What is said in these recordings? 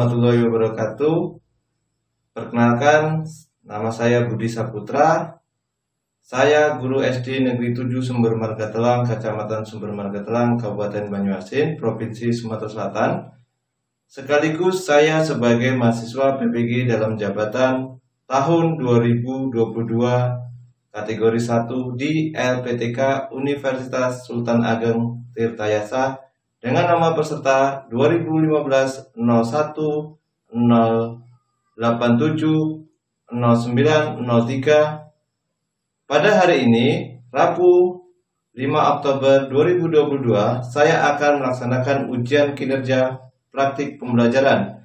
Warahmatullahi wabarakatuh. Perkenalkan, nama saya Budi Saputra. Saya guru SD Negeri 7 Sumber Marga Telang, Kecamatan Sumber Marga Telang, Kabupaten Banyuasin, Provinsi Sumatera Selatan. Sekaligus saya sebagai mahasiswa PPG dalam jabatan tahun 2022 kategori 1 di LPTK Universitas Sultan Ageng Tirtayasa dengan nama peserta 2015 01 087 09 03 pada hari ini Rabu 5 Oktober 2022 saya akan melaksanakan ujian kinerja praktik pembelajaran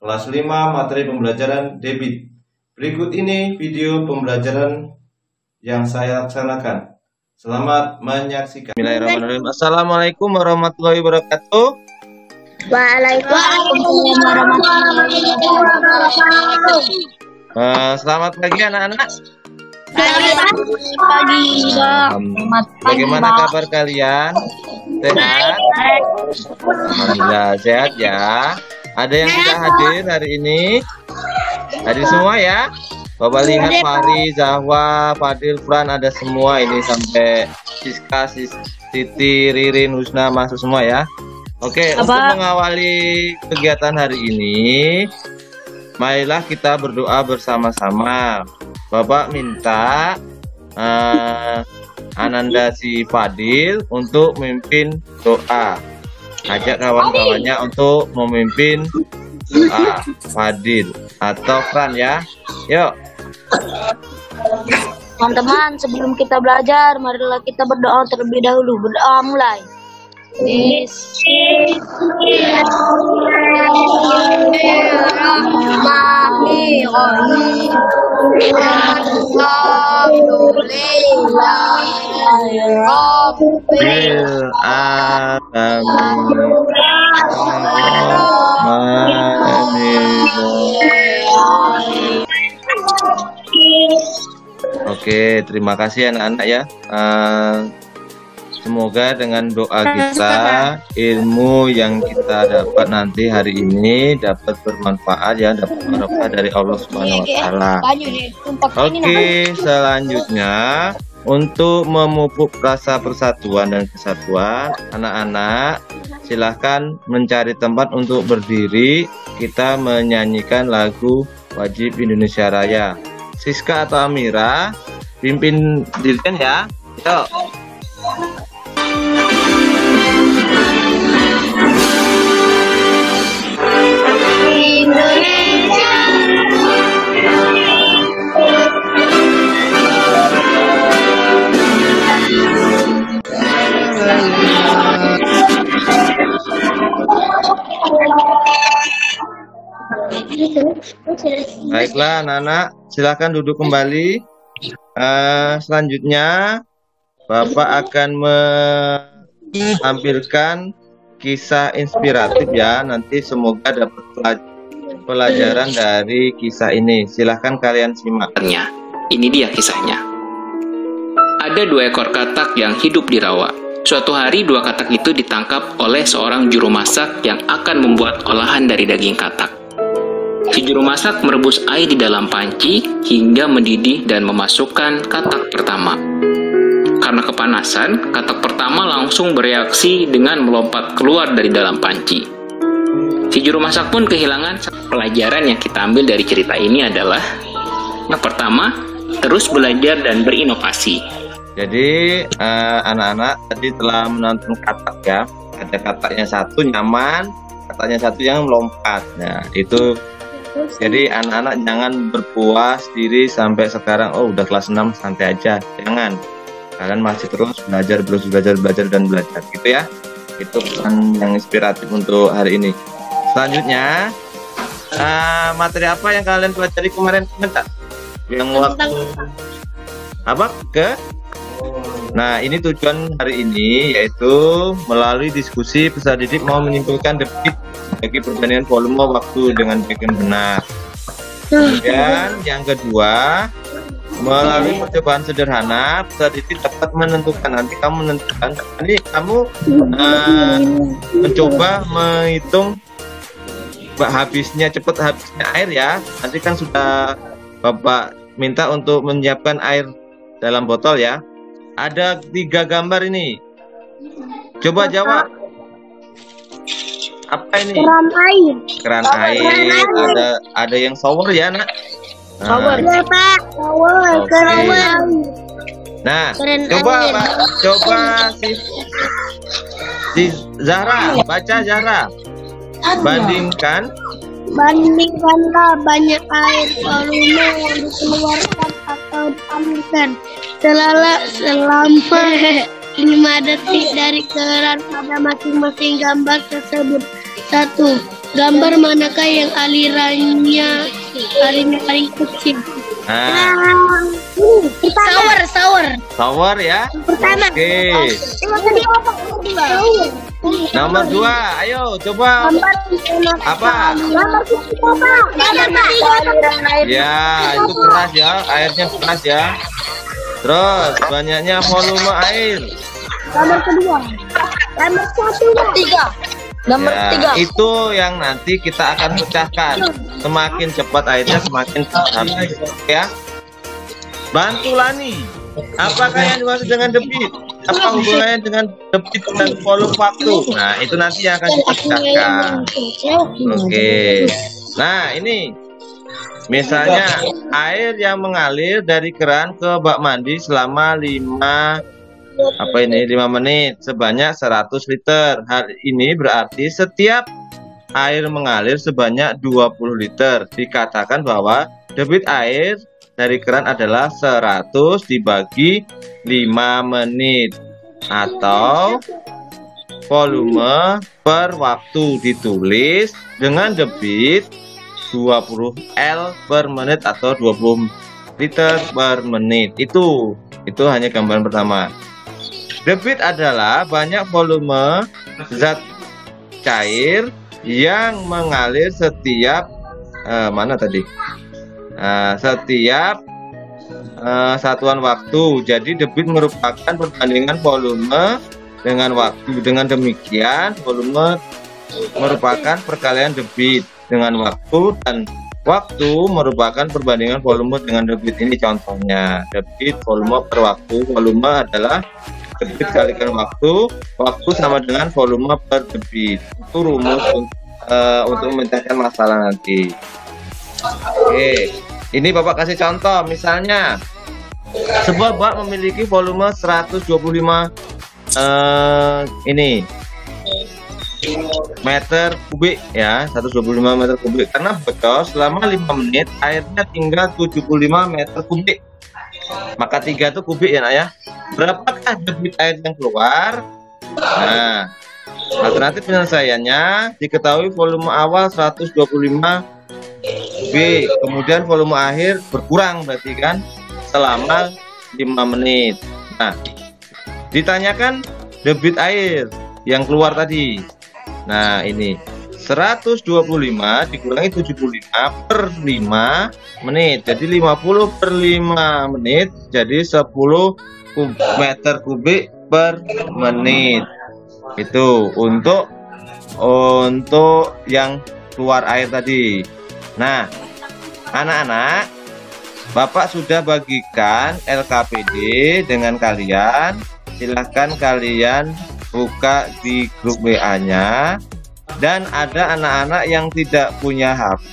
kelas 5 materi pembelajaran debit. Berikut ini video pembelajaran yang saya laksanakan Selamat menyaksikan. Bismillahirrahmanirrahim. Assalamualaikum warahmatullahi wabarakatuh. Waalaikumsalam warahmatullahi wabarakatuh. Uh, selamat pagi anak-anak. Selamat pagi, Selamat pagi. Bagaimana kabar kalian? Sehat? Alhamdulillah sehat ya. Ada yang tidak hadir hari ini? Hadir semua ya? Bapak lihat Fahri, Zahwa, Fadil, Fran ada semua ini sampai Siska, Siti, Ririn, Husna masuk semua ya. Oke, Apa? untuk mengawali kegiatan hari ini, marilah kita berdoa bersama-sama. Bapak minta uh, Ananda si Fadil untuk memimpin doa. Ajak kawan-kawannya untuk memimpin doa Fadil atau Fran ya. Yuk. Teman-teman, sebelum kita belajar, marilah kita berdoa terlebih dahulu. Berdoa mulai. Oke, terima kasih anak-anak ya. Uh, semoga dengan doa kita, ilmu yang kita dapat nanti hari ini dapat bermanfaat ya, dapat berkah dari Allah Subhanahu wa taala. Oke, selanjutnya untuk memupuk rasa persatuan dan kesatuan, anak-anak silahkan mencari tempat untuk berdiri. Kita menyanyikan lagu Wajib Indonesia Raya. Siska atau Amira pimpin dirikan ya. Yuk. Baiklah, anak-anak, silakan duduk kembali. Uh, selanjutnya, Bapak akan menampilkan kisah inspiratif ya. Nanti semoga dapat pelajaran dari kisah ini. Silahkan kalian simak. Ini dia kisahnya. Ada dua ekor katak yang hidup di rawa. Suatu hari dua katak itu ditangkap oleh seorang juru masak yang akan membuat olahan dari daging katak. Si juru masak merebus air di dalam panci hingga mendidih dan memasukkan katak pertama. Karena kepanasan, katak pertama langsung bereaksi dengan melompat keluar dari dalam panci. Si juru masak pun kehilangan pelajaran yang kita ambil dari cerita ini adalah yang pertama, terus belajar dan berinovasi. Jadi eh, anak-anak uh, tadi telah menonton katak ya. Ada kataknya satu nyaman, kataknya satu yang melompat. Nah itu jadi anak-anak jangan berpuas diri sampai sekarang oh udah kelas 6 santai aja. Jangan. Kalian masih terus belajar, terus belajar, belajar dan belajar gitu ya. Itu pesan yang inspiratif untuk hari ini. Selanjutnya uh, materi apa yang kalian pelajari kemarin komentar? Yang waktu apa ke Nah, ini tujuan hari ini yaitu melalui diskusi peserta didik mau menyimpulkan debit bagi perbandingan volume waktu dengan baik benar. Kemudian yang kedua, melalui percobaan sederhana, peserta didik dapat menentukan nanti kamu menentukan nanti kamu uh, mencoba menghitung habisnya cepet habisnya air ya. Nanti kan sudah Bapak minta untuk menyiapkan air dalam botol ya. Ada tiga gambar ini. Coba jawab. Apa ini? Keran air. Keran air. Ada ada yang shower ya, Nak? Nah, Shower. Ya, Pak. Shower. Keran air. Nah, Keren coba air. Pak, coba si si Zahra, baca Zahra. Bandingkan Bandingkanlah banyak air volume yang dikeluarkan atau dialirkan selama selama 5 detik dari keran pada masing-masing gambar tersebut. Satu, gambar manakah yang alirannya alirannya paling kecil? nah, Sour, sour. shower ya. Pertama. Oke. apa? Nomor dua, ayo coba Gambar apa? Gambar. Gambar. Aliran. Ya, itu keras ya, airnya keras ya. Terus banyaknya volume air. Gambar kedua. Gambar satu. Tiga. Gambar Ya, tiga. itu yang nanti kita akan pecahkan. Semakin cepat airnya semakin habis. Ya. Bantu Lani. Apakah yang dimaksud dengan debit? Apa hubungannya dengan debit dan volume waktu? Nah, itu nanti yang akan kita pecahkan. Oke. Nah, ini misalnya air yang mengalir dari keran ke bak mandi selama 5 apa ini 5 menit sebanyak 100 liter. Hal ini berarti setiap air mengalir sebanyak 20 liter. Dikatakan bahwa debit air dari keran adalah 100 dibagi 5 menit atau volume per waktu ditulis dengan debit 20 L per menit atau 20 liter per menit. Itu itu hanya gambaran pertama. Debit adalah banyak volume zat cair yang mengalir setiap eh, mana tadi? Eh, setiap eh, satuan waktu. Jadi debit merupakan perbandingan volume dengan waktu. Dengan demikian, volume merupakan perkalian debit dengan waktu dan waktu merupakan perbandingan volume dengan debit. Ini contohnya. Debit volume per waktu. Volume adalah debit kalikan waktu. Waktu sama dengan volume per debit. Itu rumus un- eh, untuk memecahkan masalah nanti. Oke. Ini Bapak kasih contoh. Misalnya sebuah bak memiliki volume 125 eh ini meter kubik ya. 125 meter kubik. Karena bocor selama 5 menit airnya tinggal 75 meter kubik. Maka tiga itu kubik ya nak ya. Berapakah debit air yang keluar? Nah alternatif penyelesaiannya diketahui volume awal 125 kubik. Kemudian volume akhir berkurang berarti kan selama 5 menit. Nah ditanyakan debit air yang keluar tadi Nah, ini 125 dikurangi 75 per 5 menit. Jadi 50 per 5 menit jadi 10 kub meter kubik per menit. Itu untuk untuk yang keluar air tadi. Nah, anak-anak, Bapak sudah bagikan LKPD dengan kalian. Silahkan kalian buka di grup WA-nya dan ada anak-anak yang tidak punya HP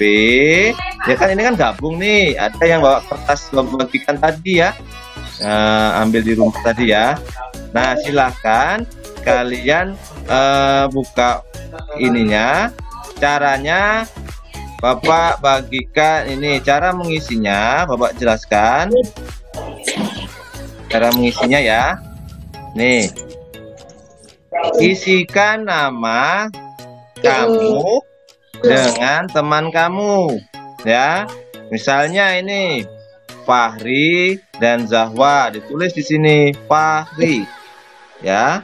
ya kan ini kan gabung nih. Ada yang bawa kertas membagikan tadi ya. Eh, ambil di rumah tadi ya. Nah silahkan kalian eh, buka ininya. Caranya Bapak bagikan ini. Cara mengisinya Bapak jelaskan. Cara mengisinya ya. Nih isikan nama kamu dengan teman kamu ya. Misalnya ini Fahri dan Zahwa ditulis di sini Fahri ya.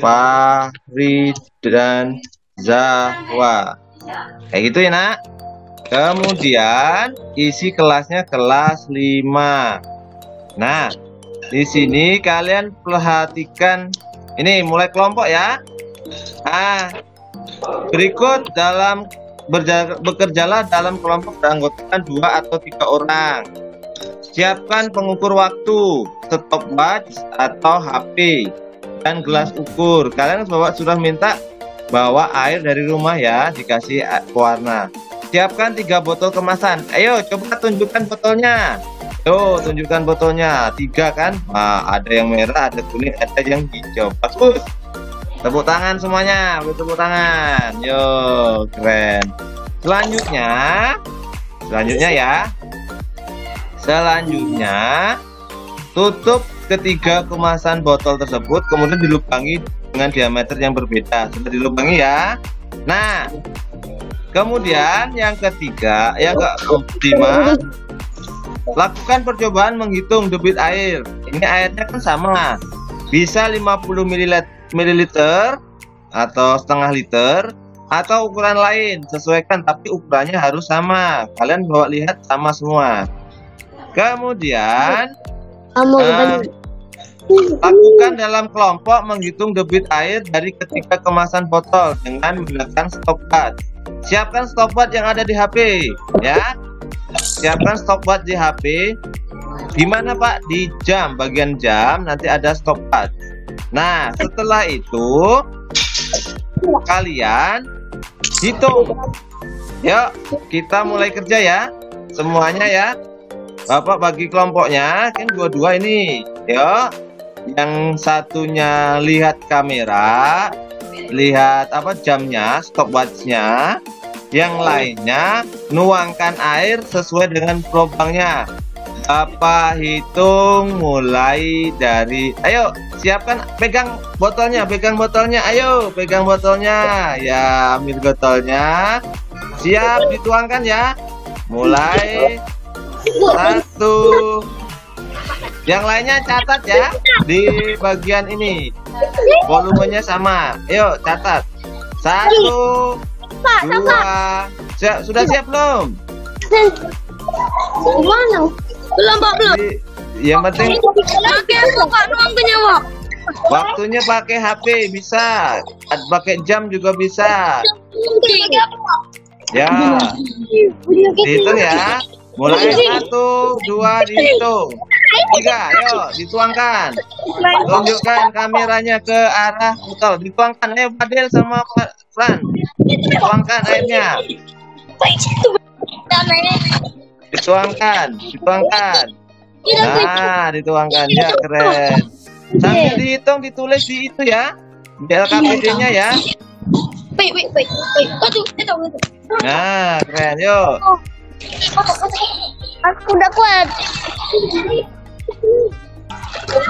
Fahri dan Zahwa. Kayak gitu ya nak. Kemudian isi kelasnya kelas 5 nah di sini kalian perhatikan ini mulai kelompok ya. Ah, berikut dalam bekerjalah dalam kelompok beranggotakan dua atau tiga orang. Siapkan pengukur waktu, stopwatch atau HP, dan gelas ukur. Kalian bawa sudah minta bawa air dari rumah ya, dikasih pewarna. Siapkan tiga botol kemasan. Ayo coba tunjukkan botolnya. Tuh, tunjukkan botolnya. Tiga kan? Nah, ada yang merah, ada kuning, ada yang hijau. Bagus. Tepuk tangan semuanya, tepuk tangan. Yo, keren. Selanjutnya, selanjutnya ya. Selanjutnya, tutup ketiga kemasan botol tersebut, kemudian dilubangi dengan diameter yang berbeda. Sudah dilubangi ya. Nah, kemudian yang ketiga, yang kelima, lakukan percobaan menghitung debit air. Ini airnya kan sama, bisa 50 ml atau setengah liter atau ukuran lain. Sesuaikan tapi ukurannya harus sama. Kalian bawa lihat sama semua. Kemudian eh, lakukan dalam kelompok menghitung debit air dari ketiga kemasan botol dengan menggunakan stopwatch. Siapkan stopwatch yang ada di HP ya siapkan stopwatch di HP Gimana Pak? Di jam, bagian jam nanti ada stopwatch. Nah, setelah itu kalian hitung. Yuk, kita mulai kerja ya. Semuanya ya. Bapak bagi kelompoknya, kan dua-dua ini. Yuk. Yang satunya lihat kamera, lihat apa jamnya, stopwatchnya. Yang lainnya nuangkan air sesuai dengan lubangnya. Bapak hitung mulai dari Ayo siapkan pegang botolnya pegang botolnya ayo pegang botolnya. Ya ambil botolnya. Siap dituangkan ya. Mulai. Satu. Yang lainnya catat ya di bagian ini. Volumenya sama. Ayo catat. Satu dua siap, sudah siap belum Gimana? Belum, Pak, belum. Yang penting Oke, Pak. Waktunya pakai HP bisa, pakai jam juga bisa. Ya, dihitung ya. Mulai satu, dua, dihitung. Tiga, ayo dituangkan. Tunjukkan kameranya ke arah botol. Dituangkan, ayo Fadil sama Fran. Dituangkan airnya. Dituangkan, dituangkan. Nah, dituangkan ya keren. Sambil dihitung ditulis di itu ya. Di LKPD-nya ya. Wait, wait, wait, wait. Itu, itu, itu. Nah, keren. Yuk. Aku udah kuat.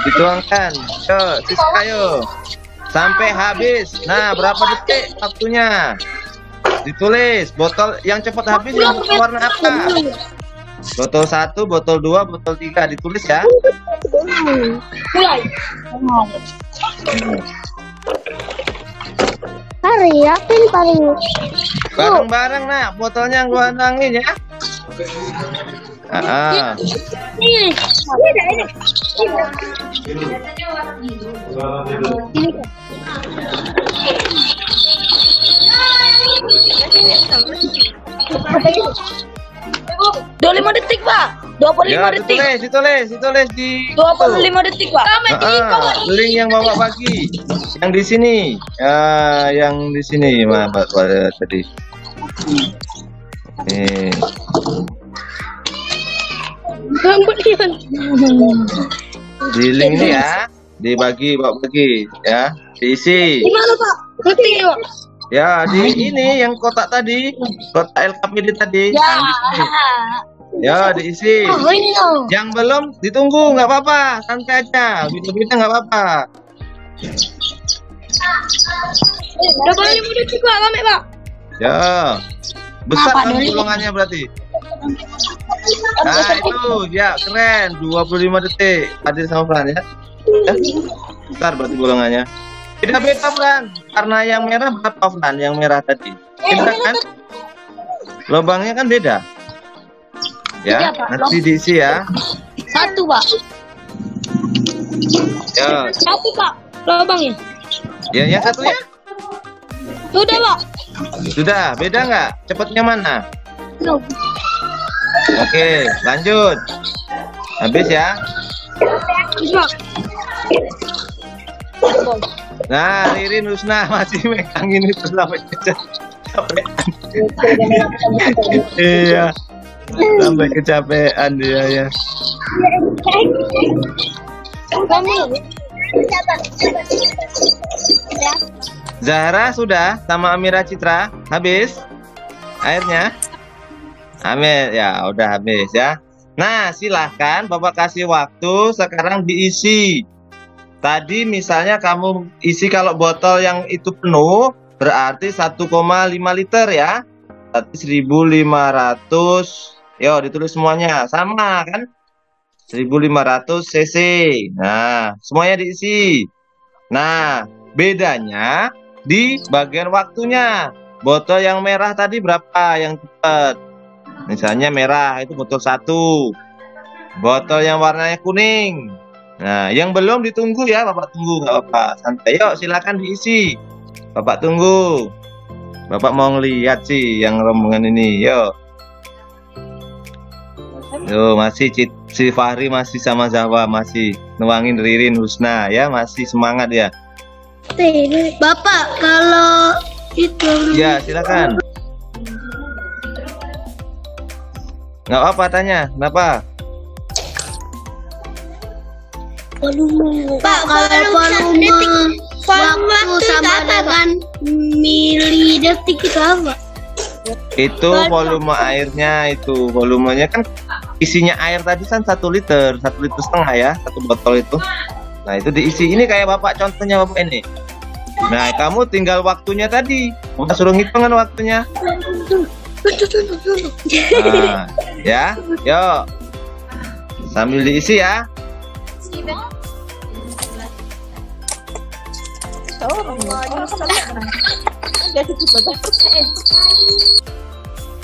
Dituangkan. Yuk, Siska yuk. Sampai habis. Nah, berapa detik waktunya? Ditulis botol yang cepat habis yang warna apa? Botol satu, botol dua, botol tiga ditulis ya. Mulai. Hari, yakin paling. Bareng-bareng nak, botolnya gua nangin ya. Ah, Ini, ini, ini. Dua lima detik pak, dua puluh lima ya detik, ditulis, ditulis, ditulis di. dua puluh lima detik pak. Ah, link yang bawa bagi, yang di sini, ya, yang di sini, mas tadi. Nih, Kemudian, di link ini ya, dibagi, bawa bagi, ya, diisi. gimana pak? Detik ya pak. Ya, di ini yang kotak tadi, kotak LKPD tadi. Ya. Ya, diisi. Oh. Yang belum ditunggu nggak apa-apa, santai aja. Beda-beda nggak apa-apa. Puluh lima detik pak, kami pak. Ya. Besar kan golongannya berarti. Nah, itu ya keren 25 detik. Hadir sama Fran ya. ya. Besar berarti golongannya. Beda-beda Fran. Karena yang merah berapa Fran? Yang merah tadi. Beda kan? Lubangnya kan beda. Ya, nanti diisi ya. Satu pak. Ya, Satu pak. Lubangnya. ya yang satu ya. Sudah pak. Sudah, beda nggak? Cepatnya mana? Oke, lanjut. Habis ya. Nah, Ririn Husna masih megang ini terus sampai iya. Sampai kecapean dia. Ya. Zahra sudah sama Amira Citra habis airnya? Amir ya udah habis ya. Nah silahkan Bapak kasih waktu sekarang diisi. Tadi misalnya kamu isi kalau botol yang itu penuh berarti 1,5 liter ya. Berarti 1500. Yo ditulis semuanya sama kan? 1500 cc. Nah semuanya diisi. Nah bedanya di bagian waktunya. Botol yang merah tadi berapa yang cepat? Misalnya merah itu botol satu. Botol yang warnanya kuning. Nah, yang belum ditunggu ya, Bapak tunggu nggak apa-apa. Santai, yuk silakan diisi. Bapak tunggu. Bapak mau ngeliat sih yang rombongan ini, yuk. Yo, masih si Fahri masih sama Zawa masih nuangin Ririn Husna ya, masih semangat ya. Bapak, kalau itu Ya, silakan. Nggak apa tanya, kenapa? volume. Pak, kalau volume waktu sama dengan mili detik itu apa? Itu volume airnya itu volumenya kan isinya air tadi kan satu liter, satu liter setengah ya, satu botol itu. Nah itu diisi ini kayak bapak contohnya bapak ini. Nah kamu tinggal waktunya tadi, udah suruh ngitung kan waktunya. Nah, ya, yuk. Sambil diisi ya.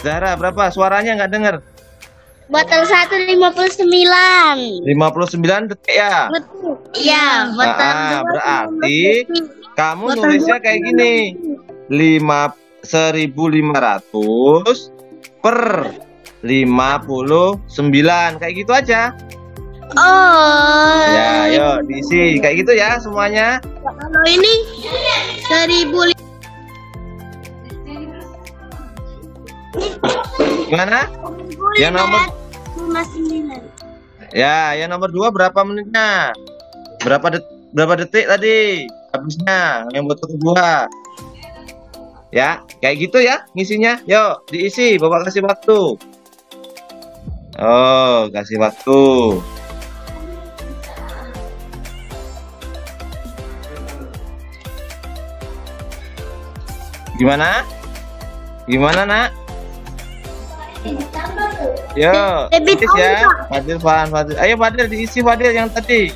Zahra berapa? Suaranya nggak dengar. Botol satu lima puluh sembilan. 59 detik ya. Betul. Iya, botol Ah, dua, berarti 59. kamu Botol nulisnya kayak gini. 5 1500 per 59 kayak gitu aja. Oh. Ya, yuk diisi kayak gitu ya semuanya. Kalau ini seribu Gimana? Yang nomor lima sembilan. ya, yang nomor dua berapa menitnya? Berapa det berapa detik tadi? Habisnya yang botol kedua. Ya, kayak gitu ya ngisinya. Yuk, diisi. Bapak kasih waktu. Oh, kasih waktu. Gimana? Gimana, Nak? Yo, Debit tulis ya. Pak. Fadil, Fan, Fadil. Ayo Fadil diisi Fadil yang tadi.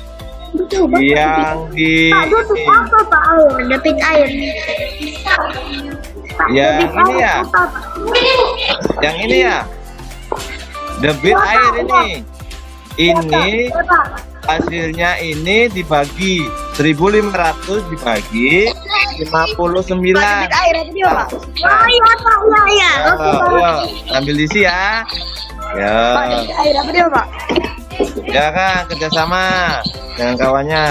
Yang di apa Pak air? Debit air. Yang ini ya. Yang ini ya. Debit air ini. Ini hasilnya ini dibagi 1500 dibagi 59. air iya. Yo, yo, ambil diisi ya. Ya, Air apa dia Pak? ya kan kerjasama dengan kawannya.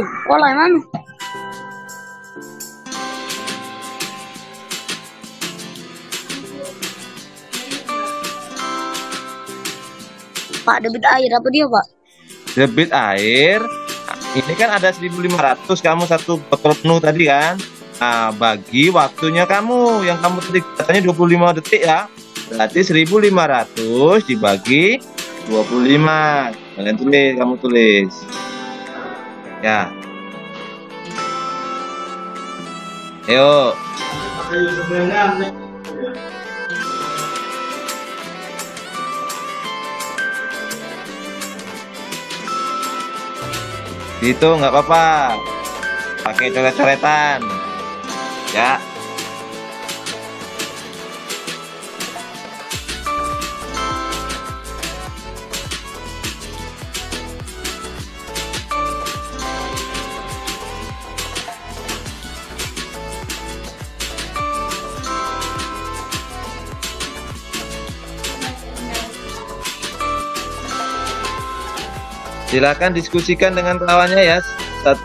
Pola mana? Pak, debit air apa dia Pak? Debit air ini kan ada 1500 kamu satu botol penuh tadi kan. Nah, bagi waktunya kamu yang kamu tadi katanya 25 detik ya. Berarti 1500 dibagi 25. Kalian tulis, kamu tulis. Ya. Ayo. Itu nggak apa-apa. Pakai coret-coretan. Ya. Silakan diskusikan dengan lawannya ya. Sat,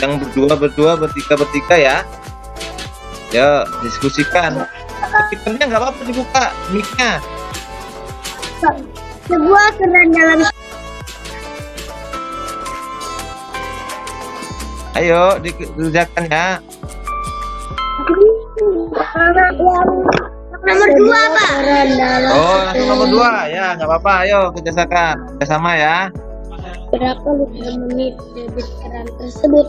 yang berdua berdua bertiga bertiga ya. Ya diskusikan. Speakernya nggak apa-apa dibuka mic-nya. Sebuah keran dalam Ayo dikerjakan ya. nomor dua pak. Oh, nomor dua ya, nggak apa-apa. Ayo kerjakan, kerjasama ya. Berapa liter menit debit keran tersebut?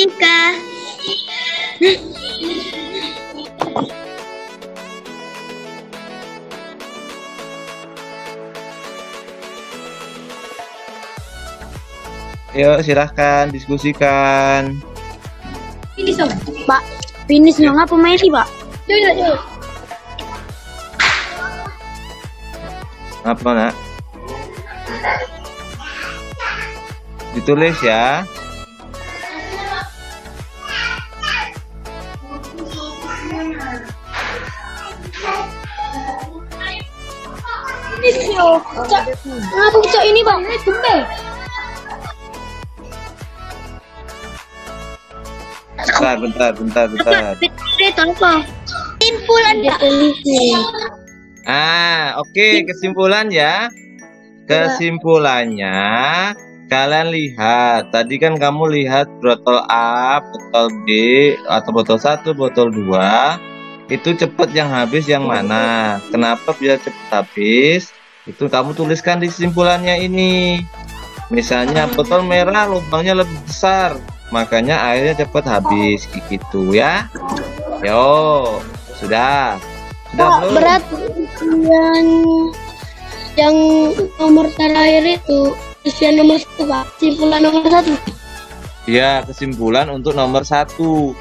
Jika Ayo silahkan diskusikan. Dong. Pak, finish dong apa Messi, Pak? Coba, coba. Apa nak? Ditulis ya. Bentar, bentar, bentar, bentar. Itu apa? Simpulan, Pak. Ah, oke kesimpulan ya. Kesimpulannya kalian lihat tadi kan kamu lihat botol A, botol B atau botol 1, botol 2 itu cepet yang habis yang mana? Kenapa biar cepet habis? Itu kamu tuliskan di kesimpulannya ini. Misalnya botol merah lubangnya lebih besar, makanya airnya cepet habis gitu ya. Yo, sudah. Sudah Pak, belum? berat yang yang nomor terakhir itu usia nomor satu pak simpulan nomor satu Ya, kesimpulan untuk nomor satu.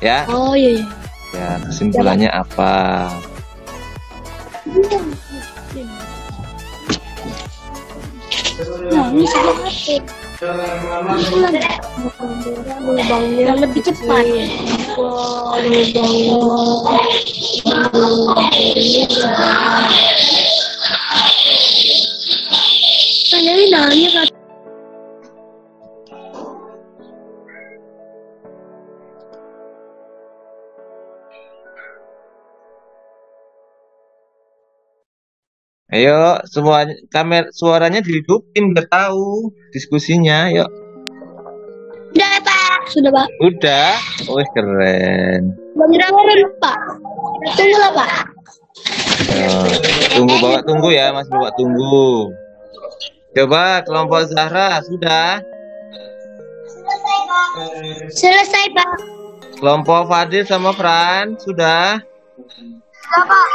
Ya, oh iya iya ya kesimpulannya apa? nah ini yang lebih cepat. Kayaknya ini nanya Ayo, semua kamera suaranya dihidupin biar tahu diskusinya. Yuk. Udah pak Sudah pak Udah. Wih, keren. Berapa pak Tunggu lah pak Yo, tunggu bawa tunggu ya, Mas bawa tunggu. Coba kelompok Zahra sudah. Selesai pak Kelompok Fadil sama Fran sudah. Sudah pak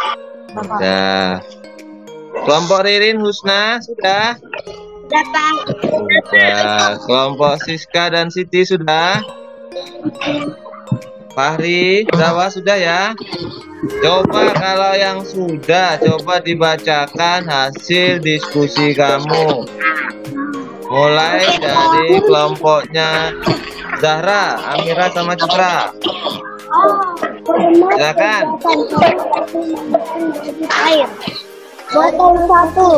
Sudah. Kelompok Ririn Husna sudah. Sudah pak Sudah. Kelompok Siska dan Siti sudah. Fahri, Zawa sudah ya. Coba kalau yang sudah, coba dibacakan hasil diskusi kamu. Mulai dari kelompoknya Zahra, Amira sama Citra. Silakan. air botol satu.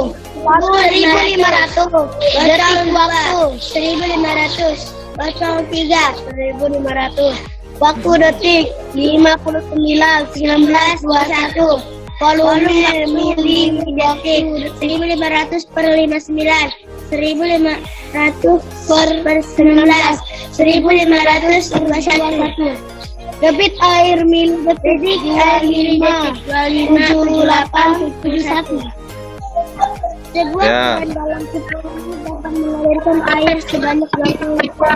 Seribu lima ratus. Detik waktu. Seribu lima ratus. Botol tiga. Seribu lima ratus. Waktu detik lima puluh sembilan sembilan belas dua satu. Volume mili detik. Seribu lima ratus per lima sembilan. Seribu lima ratus per sembilan belas. Seribu lima ratus dua satu Debit air milik detik air lima tujuh delapan tujuh satu. Sebuah Ya. dalam sepuluh menit dapat mengalirkan air sebanyak 20 liter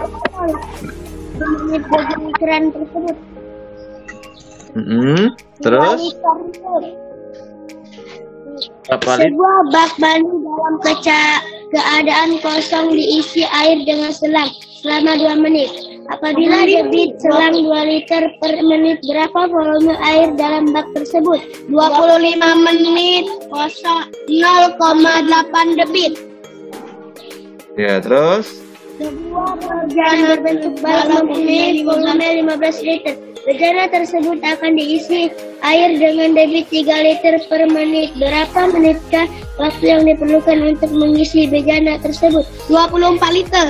menit bagi keran tersebut. Terus Dua liter itu. berapa? Sebuah bak bani dalam kaca keadaan kosong diisi air dengan selang selama 2 menit. Apabila debit selang 2 liter per menit, berapa volume air dalam bak tersebut? 25 menit kosong 0,8 debit. Ya, terus Sebuah bejana berbentuk balon mempunyai volume 15 liter. Bejana tersebut akan diisi air dengan debit 3 liter per menit. Berapa menitkah waktu yang diperlukan untuk mengisi bejana tersebut? 24 liter.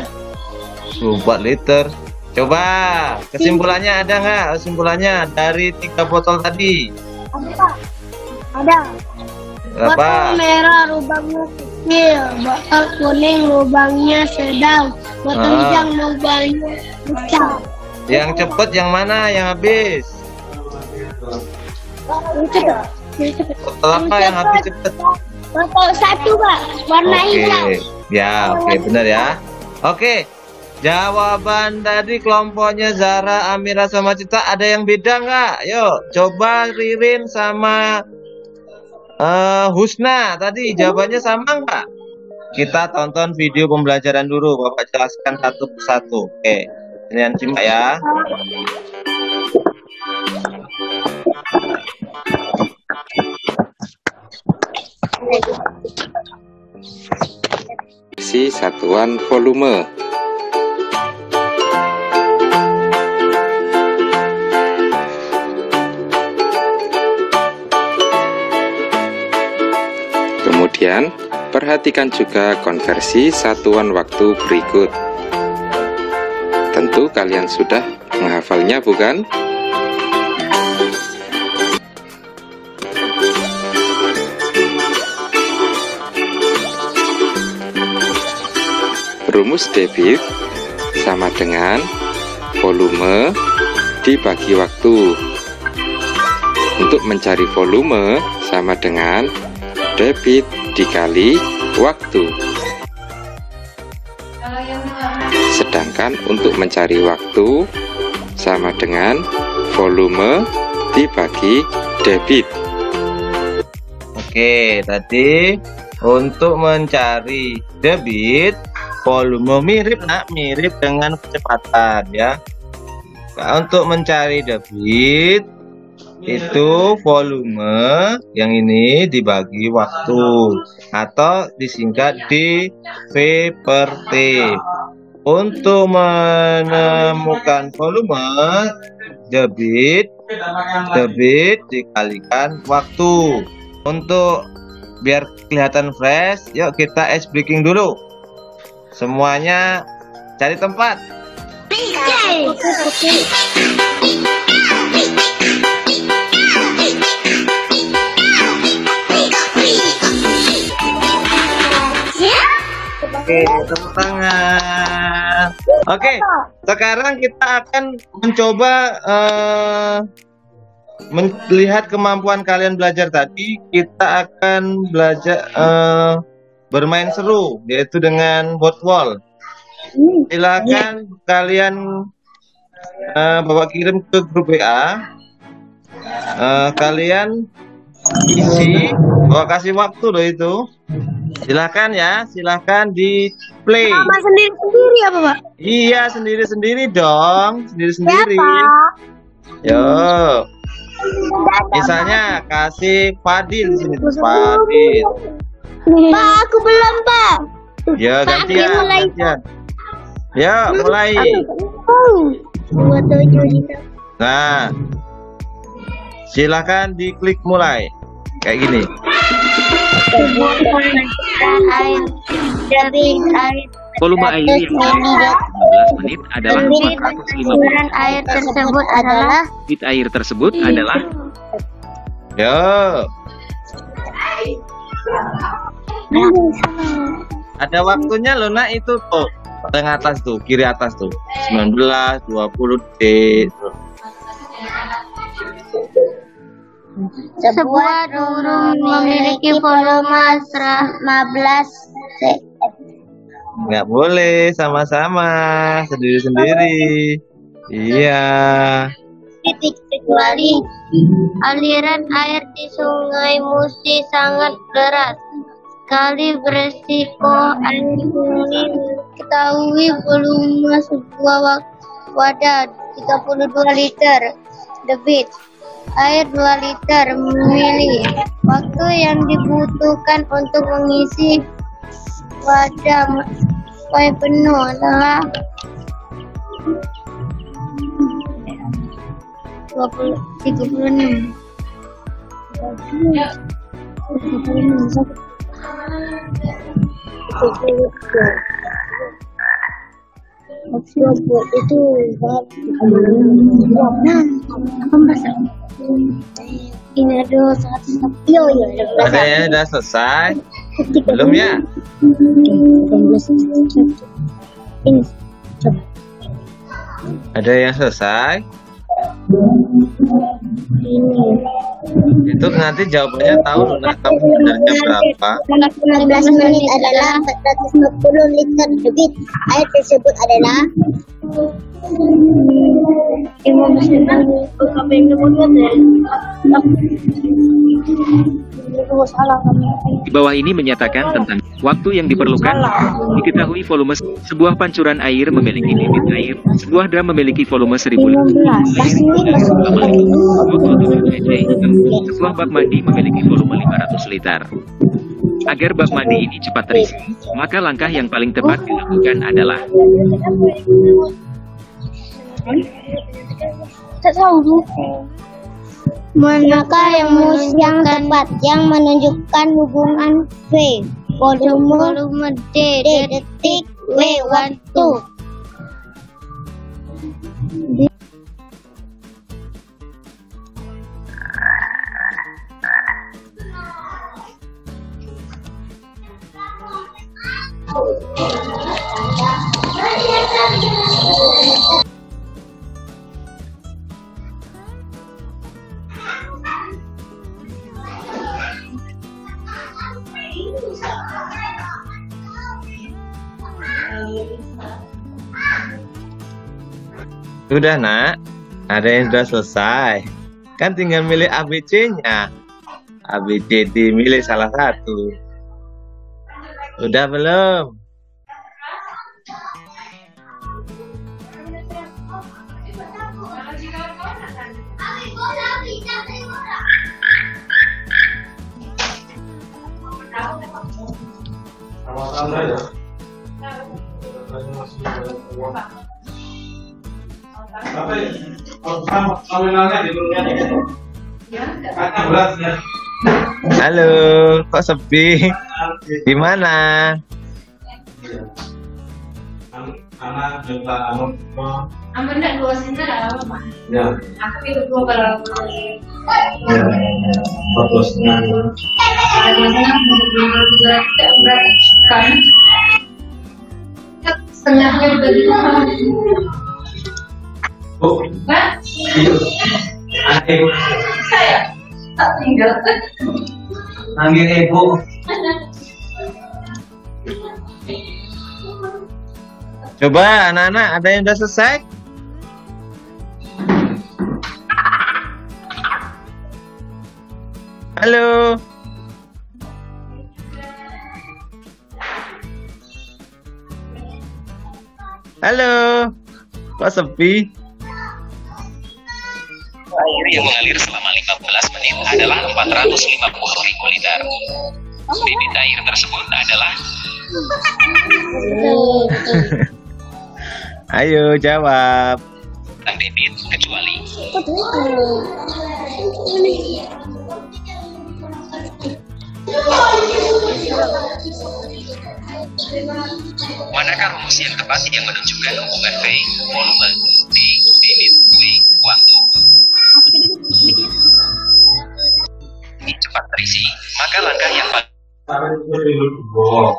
4 liter. Coba kesimpulannya ada nggak? Kesimpulannya dari tiga botol tadi Ada. Ada. berapa? Botol merah lubangnya kecil, botol kuning lubangnya sedang, botol Ah. hijau lubangnya besar. Yang cepet yang mana? Yang habis? Yang cepet. Botol apa yang habis cepet? Botol satu pak, warna hijau. Oke, ya, oke, benar ya. Oke, jawaban dari kelompoknya Zara, Amira, sama Cita ada yang beda nggak? Yuk, coba Ririn sama eh, Husna tadi jawabannya sama nggak? Kita tonton video pembelajaran dulu, Bapak jelaskan satu persatu. Oke, kalian simak ya. si satuan volume. Kemudian, perhatikan juga konversi satuan waktu berikut. Tentu kalian sudah menghafalnya, bukan? Rumus debit sama dengan volume dibagi waktu. Untuk mencari volume sama dengan debit dikali waktu. Sedangkan untuk mencari waktu sama dengan volume dibagi debit. Oke, tadi untuk mencari debit volume mirip nak mirip dengan kecepatan ya. Nah, untuk mencari debit itu volume yang ini dibagi waktu atau disingkat di V per T. Untuk menemukan volume debit debit dikalikan waktu. Untuk biar kelihatan fresh, yuk kita ice breaking dulu. Semuanya cari tempat. Oke, tepuk tangan. Oke, sekarang kita akan mencoba eh, melihat kemampuan kalian belajar tadi. Kita akan belajar eh, bermain seru, yaitu dengan hot wall. Silakan kalian eh, bawa kirim ke grup WA. Eh, kalian isi, bawa kasih waktu loh itu. Silakan ya, silakan di play. Sama sendiri-sendiri apa pak? Iya, sendiri-sendiri dong, sendiri-sendiri. Yo. Misalnya kasih Fadil di sini Fadil. Pak, aku belum pak. Ya, gantian, mulai. gantian. Ya, mulai. Nah. Silakan diklik mulai. Kayak gini. Volume air yang Debit 15 menit adalah debit 450. ukuran air tersebut adalah Bit air tersebut adalah Yo. Ada waktunya loh nak itu tuh. Tengah atas tuh, kiri atas tuh. 19, 20 detik. Sebuah burung memiliki volume 15 cm. Nggak boleh sama-sama, sendiri-sendiri. Iya. titik kecuali aliran air di sungai Musi sangat deras sekali beresiko air ketahui volume sebuah wa- wadah 32 liter debit air 2 liter mili waktu yang dibutuhkan untuk mengisi wadah mencapai penuh. Adalah 20 36 itu ini ada seratus yo yo yang udah selesai? Belum ya? ini Ada yang selesai? Itu nanti jawabannya tahu Luna kamu sebenarnya berapa? 15 menit adalah 450 liter debit. Air tersebut adalah 15 menit. Sampai 22 salah Di bawah ini menyatakan tentang waktu yang diperlukan. Diketahui volume sebuah pancuran air memiliki debit air. Sebuah drum memiliki volume 1000 liter. 15. Pas ini masuk Sebuah bak mandi memiliki volume 500 liter. Agar bak mandi ini cepat terisi, maka langkah yang paling tepat dilakukan adalah. Manakah yang yang tepat yang menunjukkan hubungan V volume volume D detik W waktu Sudah nak, ada yang sudah selesai. Kan tinggal milih ABC-nya. ABCD milih salah satu. Udah belum? Tapi nominalnya ya. Halo, kok sepi? Gimana? Anak juga Amo na dua senda dah lama mah. ya Aku itu ya fokus dengan kan. Setengahnya udah di oh Kan? iya anak ibu Saya tak tinggal. ibu Coba anak-anak, ada yang sudah selesai? Halo. Halo. Kok sepi? air yang mengalir selama 15 menit adalah 450 ribu liter. Debit air tersebut adalah Ayo jawab. tentang debit kecuali manakah rumus yang tepat yang menunjukkan hubungan V, volume, D, debit, W, waktu. Ini cepat terisi, maka langkah yang paling oh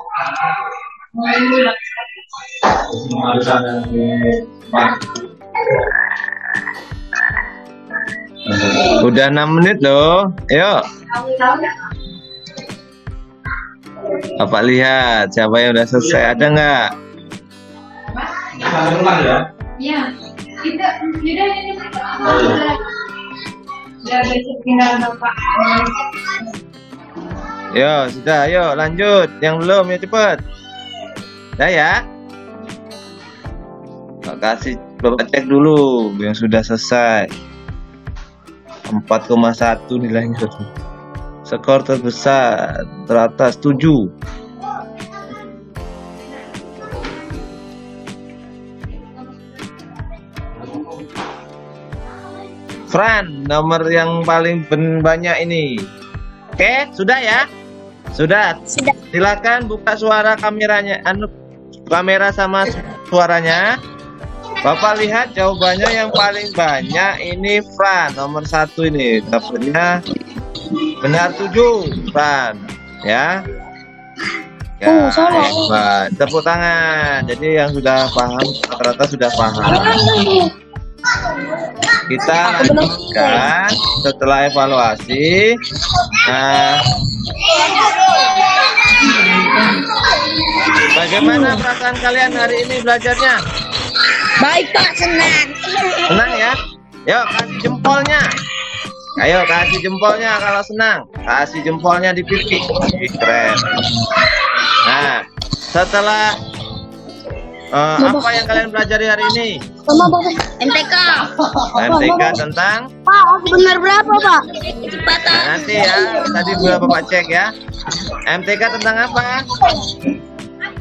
Udah 6 menit loh. Yuk. Bapak lihat siapa yang udah selesai ada nggak? Sampai rumah ya Ya, kita sudah ini Udah besok tinggal bapak. Yo, sudah. Ayo, lanjut. Yang belum ya cepat. Sudah ya? Makasih, kasih Bapak cek dulu yang sudah selesai. 4,1 nilainya. Skor terbesar teratas 7. Fran, nomor yang paling banyak ini. Oke, sudah ya? Sudah. Sudah. Silakan buka suara kameranya, anu kamera sama su- suaranya. Bapak lihat jawabannya yang paling banyak ini Fran nomor satu ini dapatnya benar tujuh Fran ya. Ya, Oh, salah. hebat. Tepuk tangan. Jadi yang sudah paham rata-rata sudah paham. Kita lanjutkan setelah evaluasi. Nah, bagaimana perasaan kalian hari ini belajarnya? Baik Pak, senang. Senang ya? Yuk kasih jempolnya. Ayo kasih jempolnya kalau senang. Kasih jempolnya di pipi. Keren. Nah, setelah eh, apa yang kalian pelajari hari ini? Mama. MTK. MTK tentang Pak, benar berapa Pak? Kecepatan. Nah, nanti ya. Tadi gua bapak cek ya. MTK tentang apa?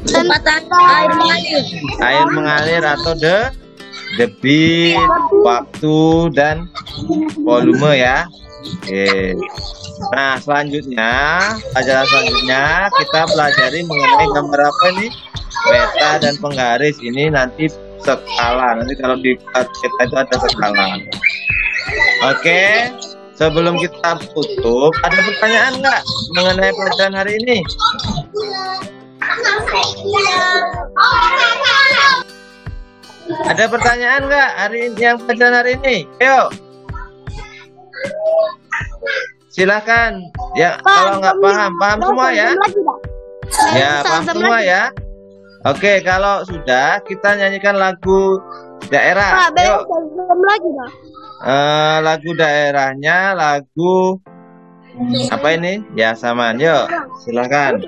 Kecepatan air mengalir. Air mengalir atau de debit, waktu dan volume ya. Oke. Nah, selanjutnya, pelajaran selanjutnya kita pelajari mengenai gambar apa nih? Peta dan penggaris. Ini nanti skala. Nanti kalau di kita itu ada skala. Oke. Sebelum kita tutup, ada pertanyaan nggak mengenai pelajaran hari ini? Ada pertanyaan nggak hari ini yang pelajaran hari ini? Ayo. Silakan. Ya, kalau nggak paham, paham semua ya? Ya, paham semua ya. Oke, kalau sudah kita nyanyikan lagu daerah. Pak, lagi Pak. eh, lagu daerahnya, lagu apa ini? Ya, samaan. Yuk, silakan.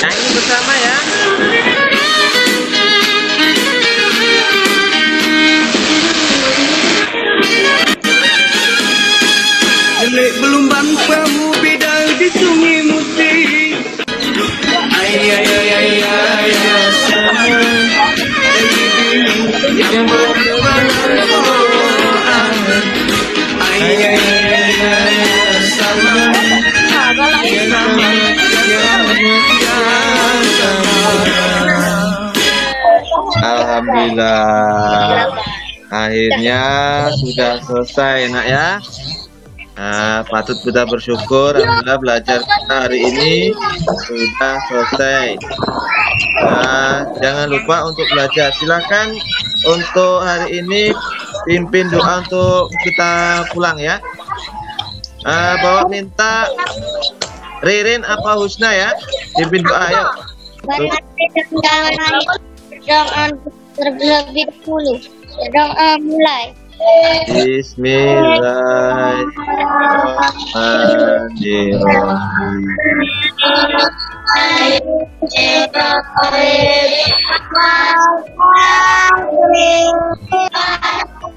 Nyanyi bersama ya. Belum kamu di sungai mutih Ay yang Alhamdulillah. Akhirnya sudah selesai nak ya. Nah, patut kita bersyukur Alhamdulillah belajar kita hari ini sudah selesai. Nah, jangan lupa untuk belajar. Silakan untuk hari ini pimpin doa untuk kita pulang ya. Ah, bawa minta Ririn apa Husna ya? Pimpin doa yuk. Jangan terlebih dahulu. Doa mulai. Bismillahirrahmanirrahim.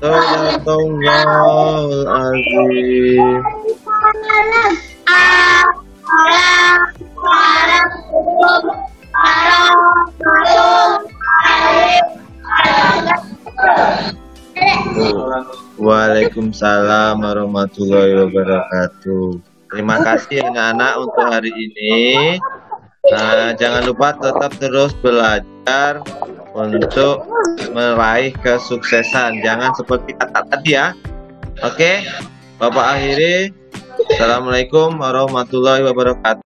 Sadaqallahul azim. Waalaikumsalam warahmatullahi wabarakatuh. Terima kasih anak-anak untuk hari ini. Nah, jangan lupa tetap terus belajar untuk meraih kesuksesan. Jangan seperti kata tadi ya. Oke, Bapak akhiri. Assalamualaikum warahmatullahi wabarakatuh.